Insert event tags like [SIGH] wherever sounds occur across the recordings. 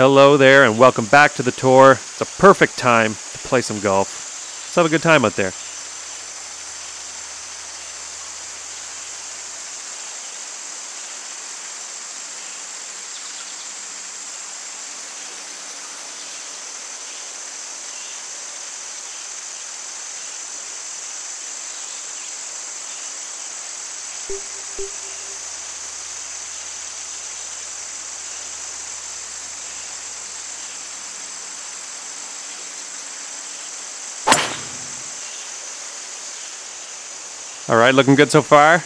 Hello there, and welcome back to the tour. It's a perfect time to play some golf. Let's have a good time out there. All right, looking good so far.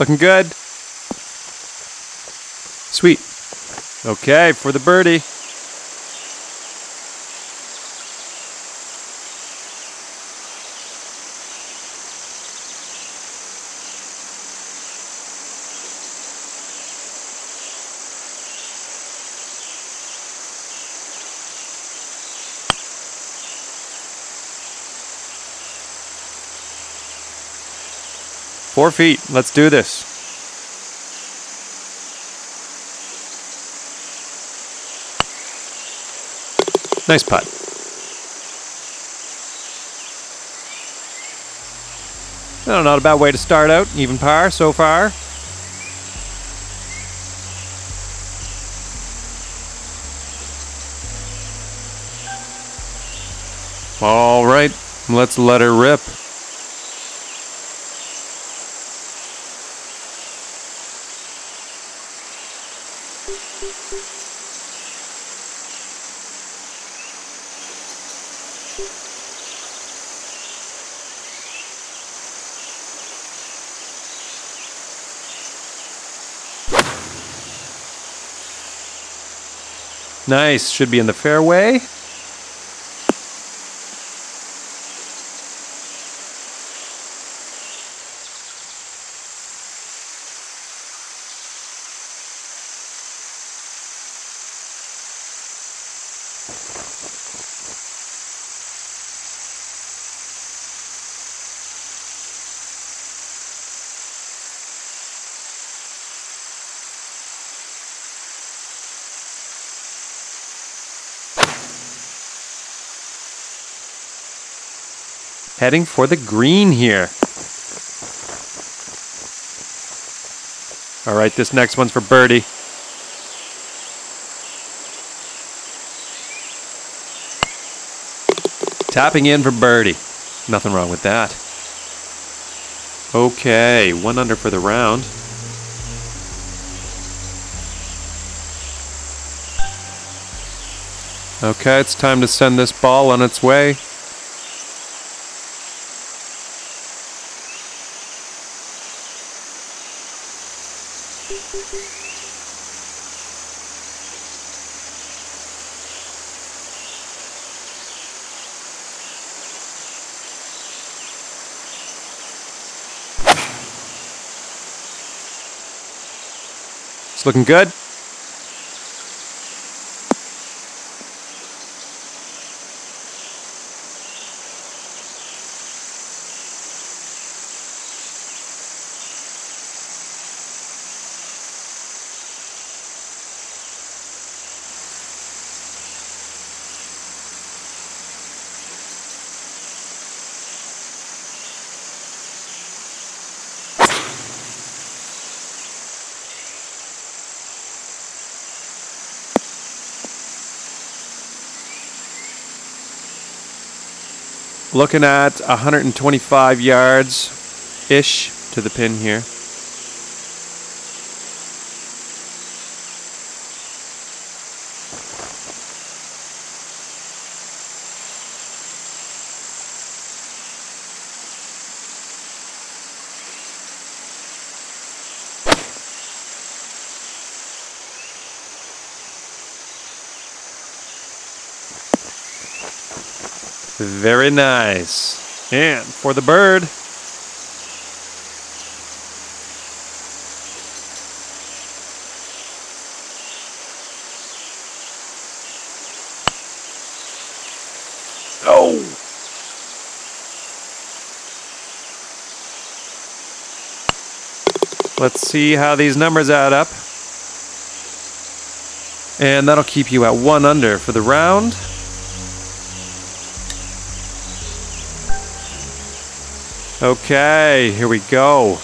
Looking good. Sweet. Okay, for the birdie. Four feet. Let's do this. Nice putt. Well, not a bad way to start out. Even par so far. All right, let's let her rip. Nice. Should be in the fairway. Heading for the green here. All right, this next one's for birdie. Tapping in for birdie. Nothing wrong with that. Okay, one under for the round. Okay, it's time to send this ball on its way. It's looking good. Looking at 125 yards ish to the pin here. Very nice. And for the bird. Oh! Let's see how these numbers add up. And that'll keep you at one under for the round. Okay, here we go.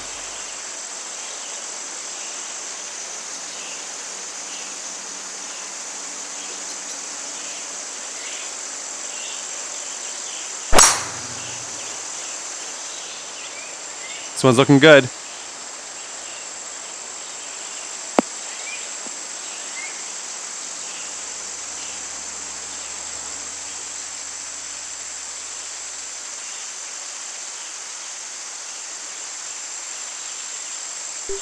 This one's looking good. you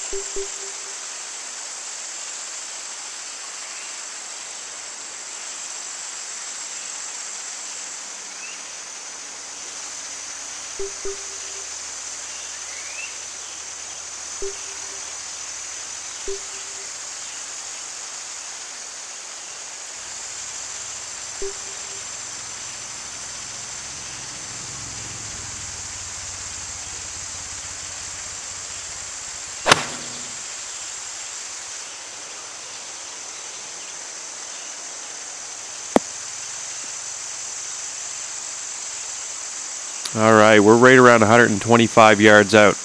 All right, we're right around 125 yards out.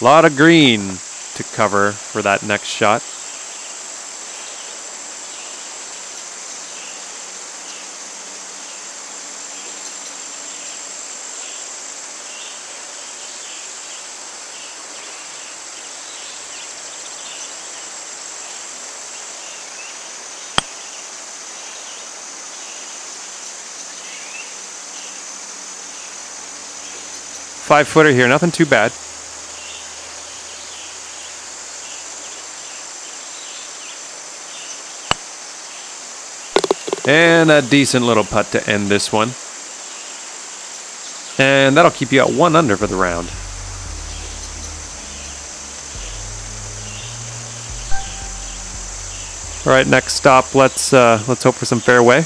A lot of green to cover for that next shot. Five footer here, nothing too bad. And a decent little putt to end this one. And that'll keep you at one under for the round. All right, next stop. Let's uh, let's hope for some fairway.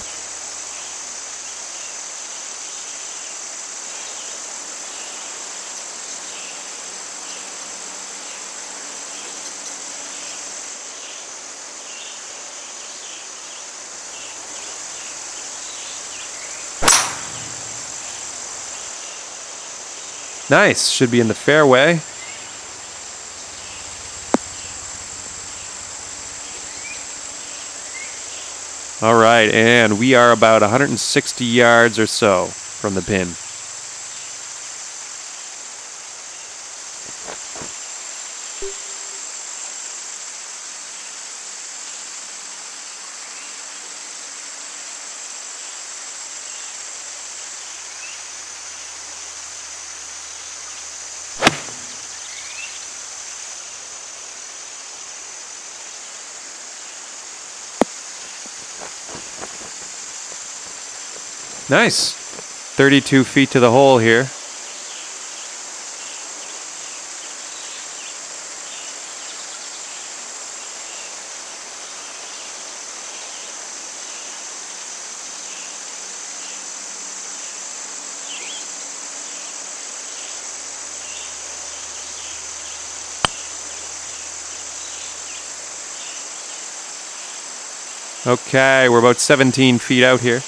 Nice. Should be in the fairway. All right, and we are about 160 yards or so from the pin. Nice. 32 feet to the hole here. Okay, we're about 17 feet out here.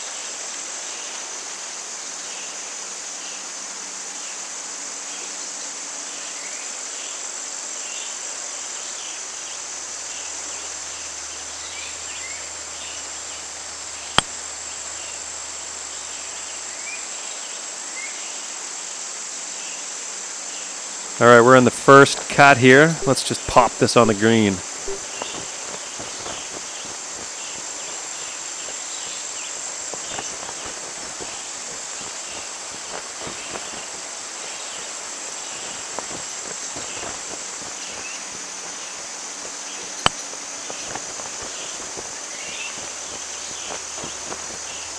Cut here. Let's just pop this on the green.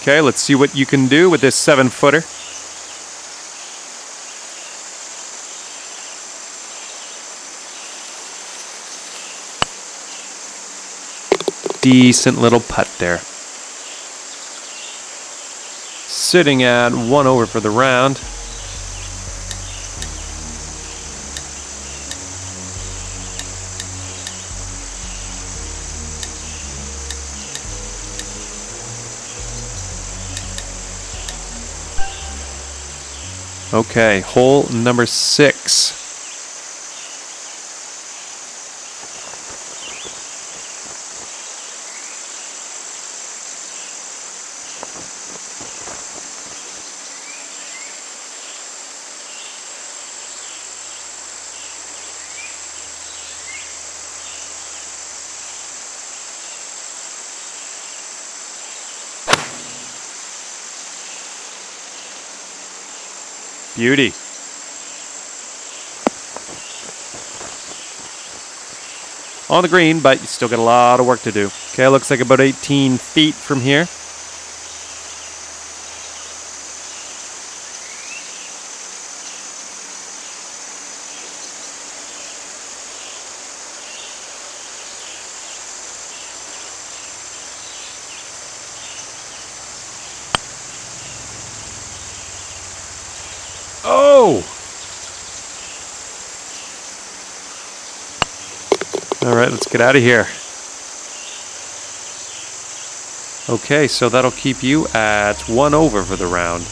Okay, let's see what you can do with this seven footer. Decent little putt there. Sitting at one over for the round. Okay, hole number six. Beauty. On the green, but you still got a lot of work to do. Okay, looks like about 18 feet from here. Oh! All right, let's get out of here. Okay, so that'll keep you at one over for the round.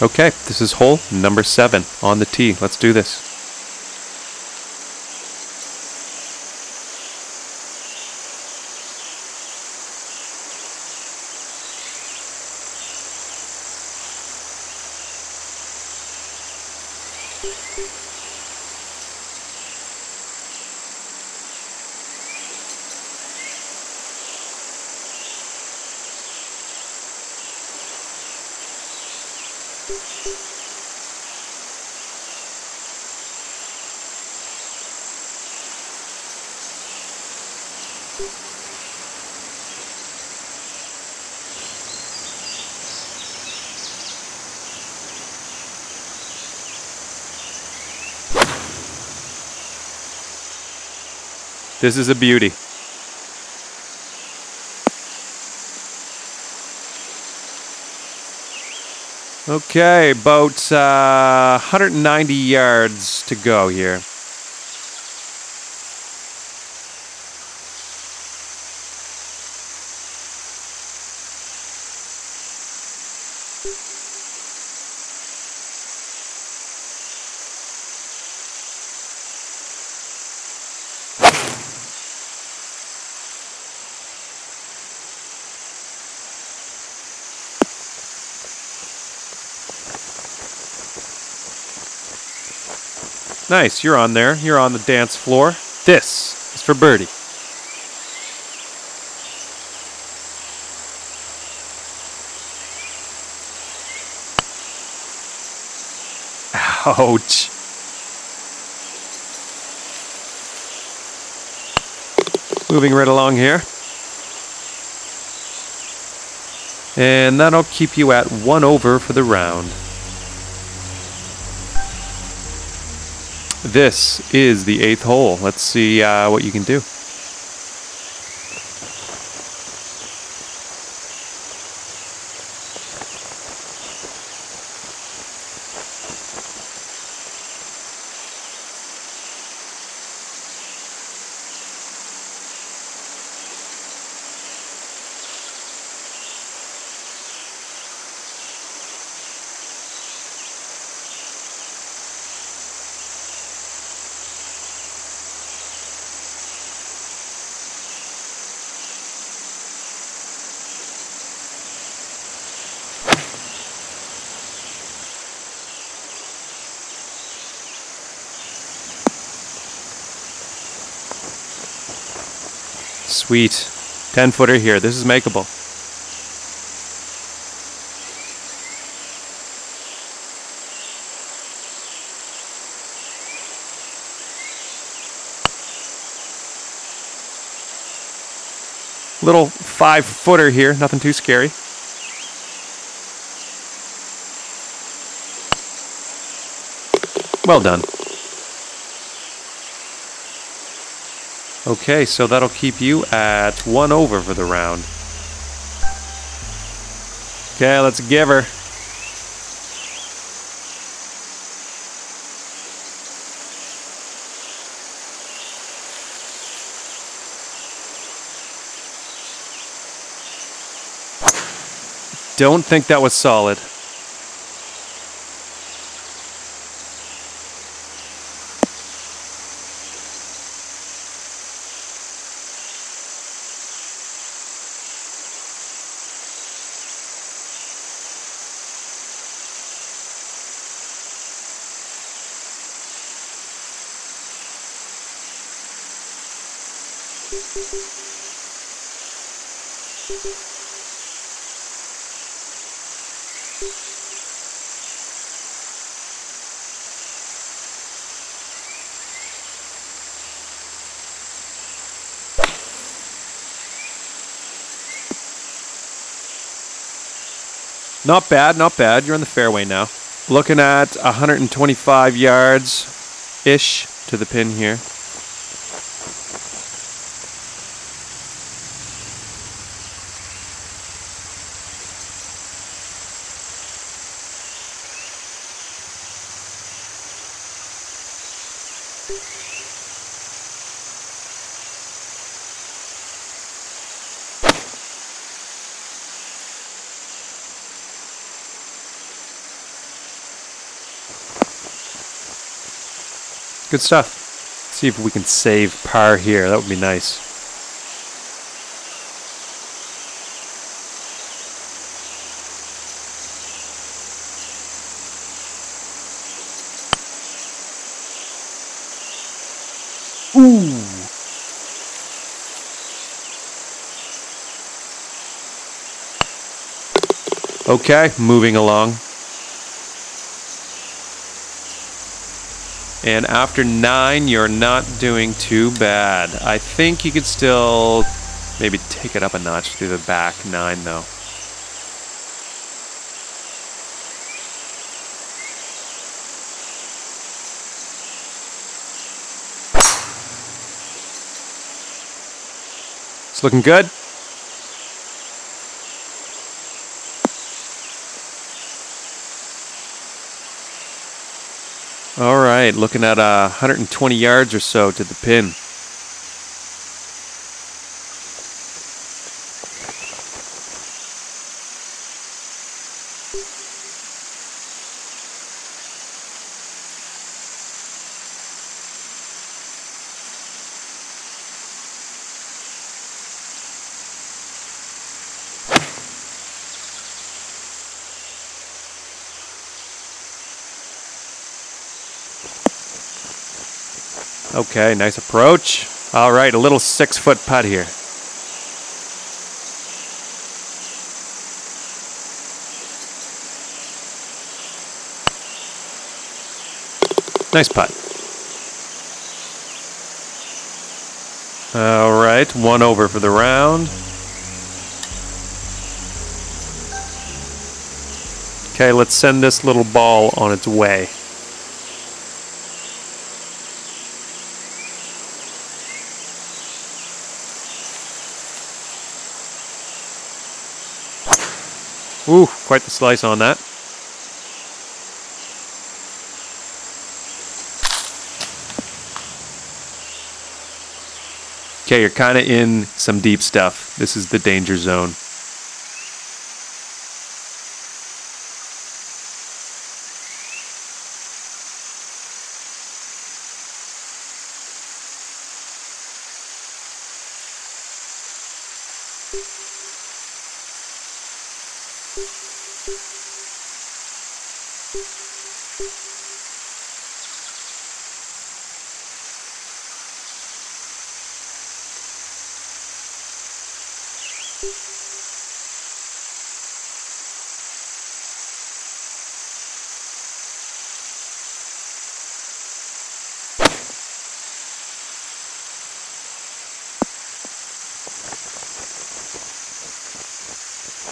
Okay, this is hole number seven on the tee. Let's do this. This is a beauty. Okay, about uh, 190 yards to go here. Nice, you're on there. You're on the dance floor. This is for Birdie. Ouch. Moving right along here. And that'll keep you at one over for the round. This is the eighth hole. Let's see uh, what you can do. Sweet. 10 footer here. This is makeable. Little five footer here, nothing too scary. Well done. Okay, so that'll keep you at one over for the round. Okay, let's give her. Don't think that was solid. Not bad, not bad. You're on the fairway now. Looking at 125 yards ish to the pin here. Good stuff. See if we can save par here. That would be nice. Ooh. Okay, moving along. And after nine, you're not doing too bad. I think you could still maybe take it up a notch through the back nine, though. It's looking good. All right, looking at uh, 120 yards or so to the pin. Okay, nice approach. All right, a little six foot putt here. Nice putt. All right, one over for the round. Okay, let's send this little ball on its way. Ooh, quite the slice on that. Okay, you're kind of in some deep stuff. This is the danger zone.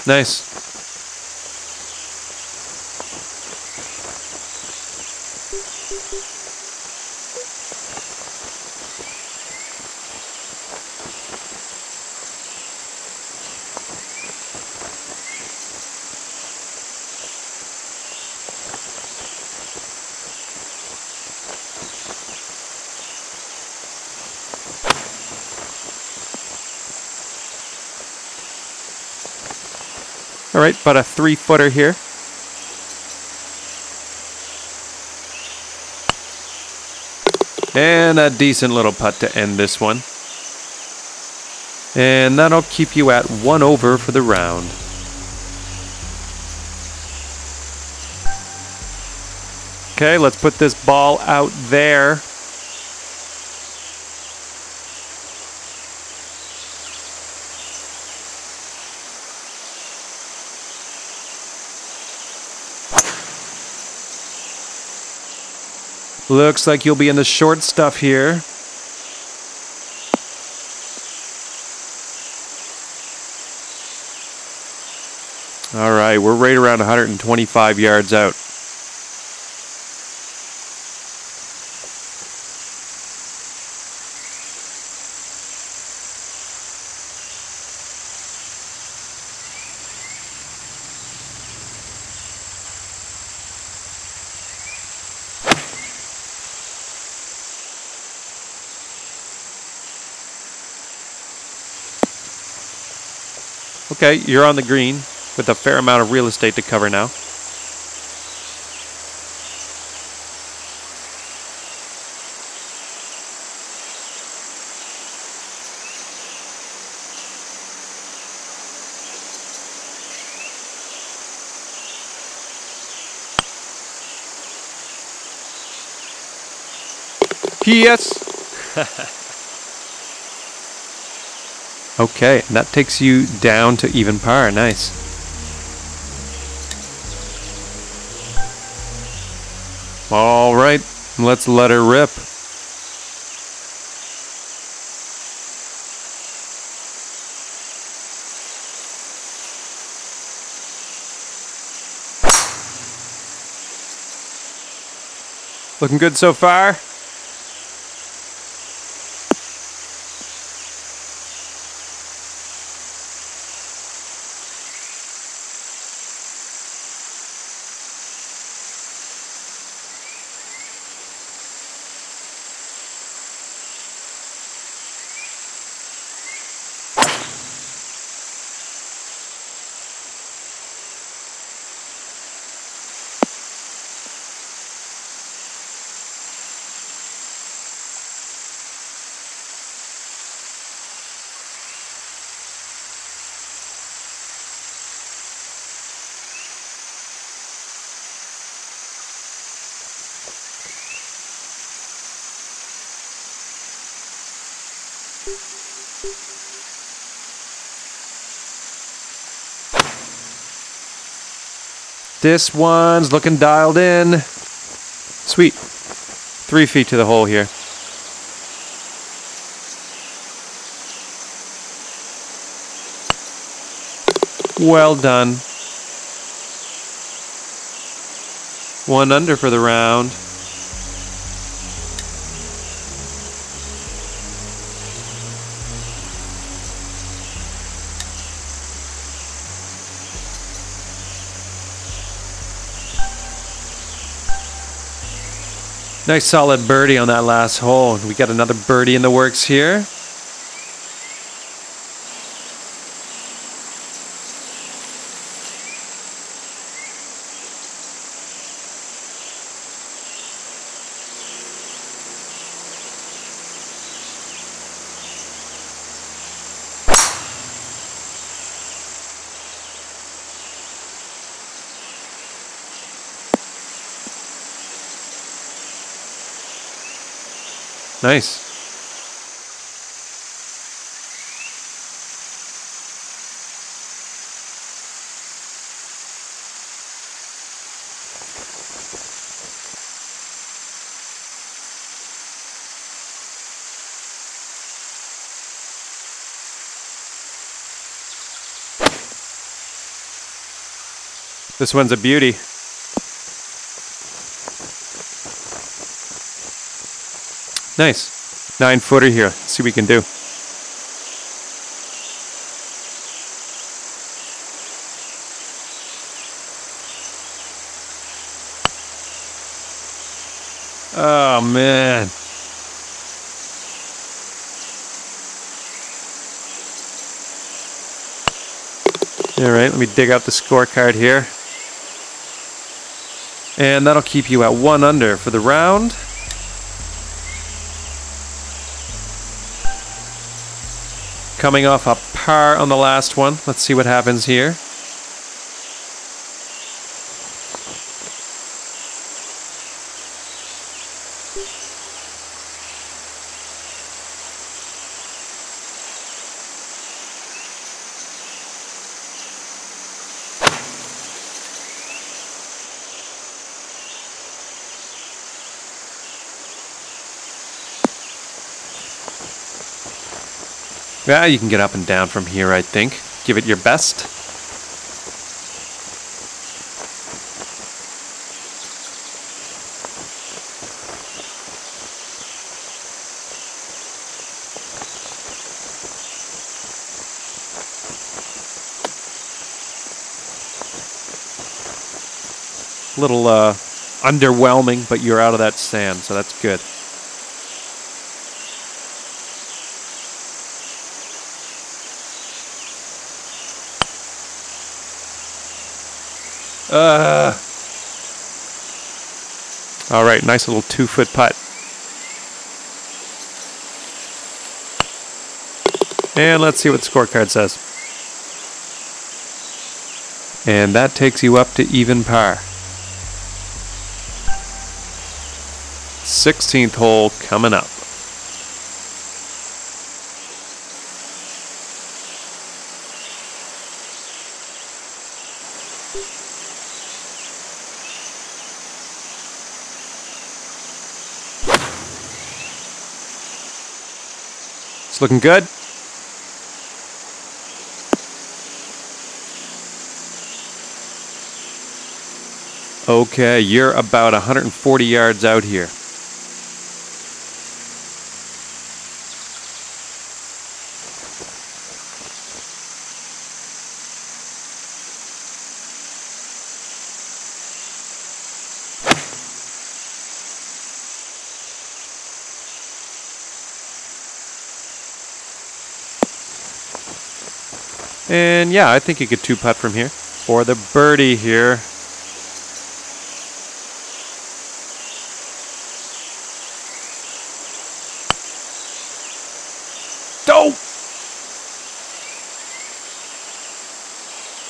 Nice. All right, about a three footer here. And a decent little putt to end this one. And that'll keep you at one over for the round. Okay, let's put this ball out there. Looks like you'll be in the short stuff here. All right, we're right around 125 yards out. Okay, you're on the green with a fair amount of real estate to cover now. Yes. [LAUGHS] okay, and that takes you down to even par. Nice. All right, let's let her rip. Looking good so far. This one's looking dialed in. Sweet. Three feet to the hole here. Well done. One under for the round. Nice solid birdie on that last hole. We got another birdie in the works here. Nice. This one's a beauty. Nice. Nine footer here. Let's see what we can do. Oh man. All right, let me dig out the scorecard here. And that'll keep you at one under for the round. Coming off a par on the last one. Let's see what happens here. Yeah, you can get up and down from here, I think. Give it your best. Little uh, underwhelming, but you're out of that sand, so that's good. Uh. All right, nice little two foot putt. And let's see what the scorecard says. And that takes you up to even par. 16th hole coming up. It's looking good. Okay, you're about 140 yards out here. And yeah, I think you could two putt from here. For the birdie here. Dope!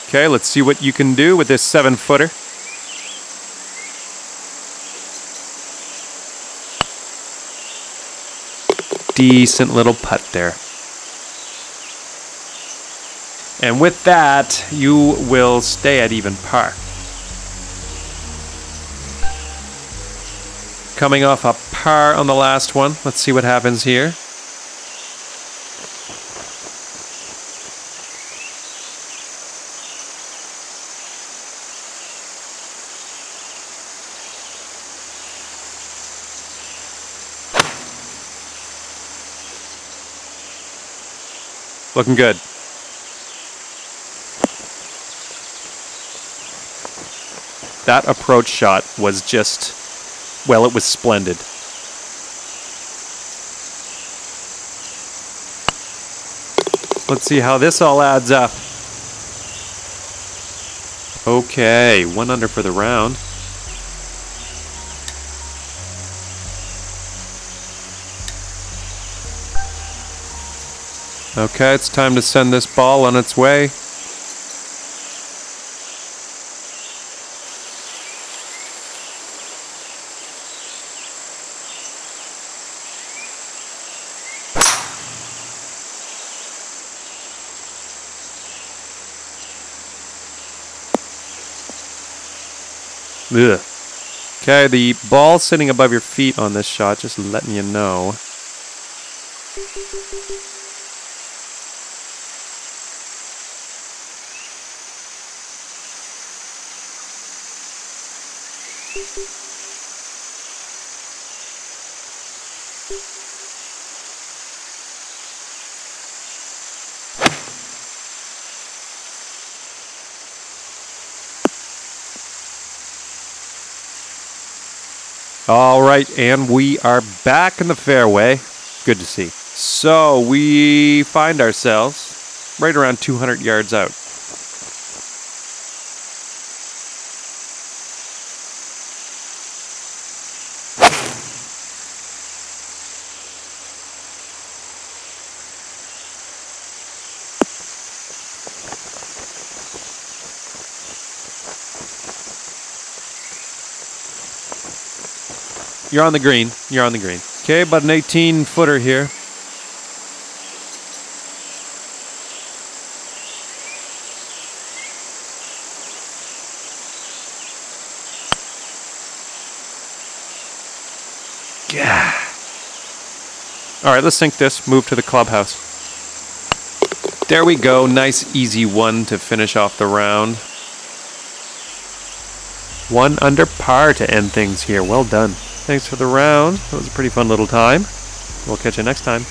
Okay, let's see what you can do with this seven footer. Decent little putt there. And with that, you will stay at even par. Coming off a par on the last one. Let's see what happens here. Looking good. That approach shot was just, well, it was splendid. Let's see how this all adds up. Okay, one under for the round. Okay, it's time to send this ball on its way. Ugh. Okay, the ball sitting above your feet on this shot, just letting you know. All right, and we are back in the fairway. Good to see. So we find ourselves right around 200 yards out. You're on the green. You're on the green. Okay, about an 18 footer here. Yeah. All right, let's sink this. Move to the clubhouse. There we go. Nice, easy one to finish off the round. One under par to end things here. Well done. Thanks for the round. That was a pretty fun little time. We'll catch you next time.